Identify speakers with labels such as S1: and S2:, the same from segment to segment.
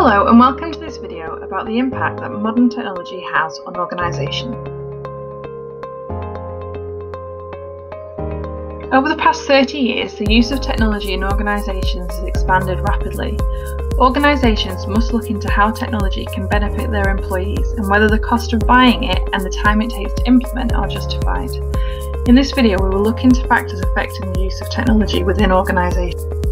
S1: Hello and welcome to this video about the impact that modern technology has on organisations. Over the past 30 years, the use of technology in organisations has expanded rapidly. Organisations must look into how technology can benefit their employees and whether the cost of buying it and the time it takes to implement are justified. In this video, we will look into factors affecting the use of technology within organisations.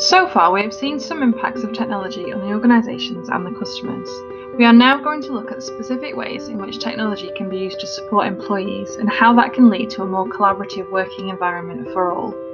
S1: So far, we have seen some impacts of technology on the organisations and the customers. We are now going to look at specific ways in which technology can be used to support employees and how that can lead to a more collaborative working environment for all.